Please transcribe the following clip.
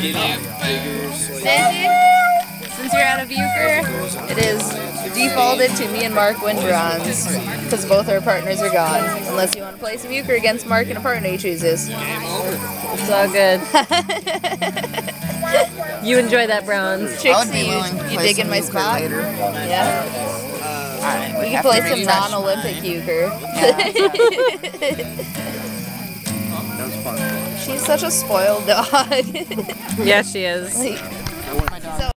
Nancy, since you're out of euchre, it is defaulted to me and Mark win bronze because both our partners are gone. Unless you want to play some euchre against Mark and a partner he chooses. It's all good. you enjoy that bronze. Trixie, you, you dig in my spot? Yeah. we can play some non-Olympic euchre. She's such a spoiled dog. Yeah, she is.